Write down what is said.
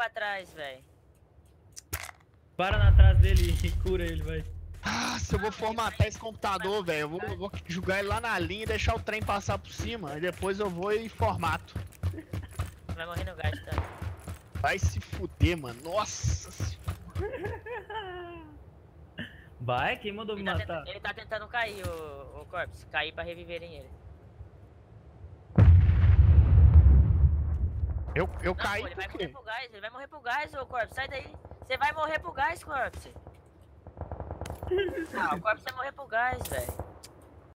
pra trás, velho. Para na trás dele e cura ele, vai. Ah, se eu vou formatar esse computador, velho, eu vou, eu vou jogar ele lá na linha e deixar o trem passar por cima. Aí depois eu vou e formato. Vai morrer no gás, tá? Vai se fuder, mano. Nossa senhora. Vai, quem mandou me Ele tá, matar? tentando, ele tá tentando cair, o, o Corpse. Cair pra reviverem ele. Eu, eu Não, caí pô, ele vai morrer pro gás, ele vai morrer pro gás, ô Corpse. Sai daí. Você vai morrer pro gás, Corpse. Ah, o Corpse vai morrer pro gás, velho.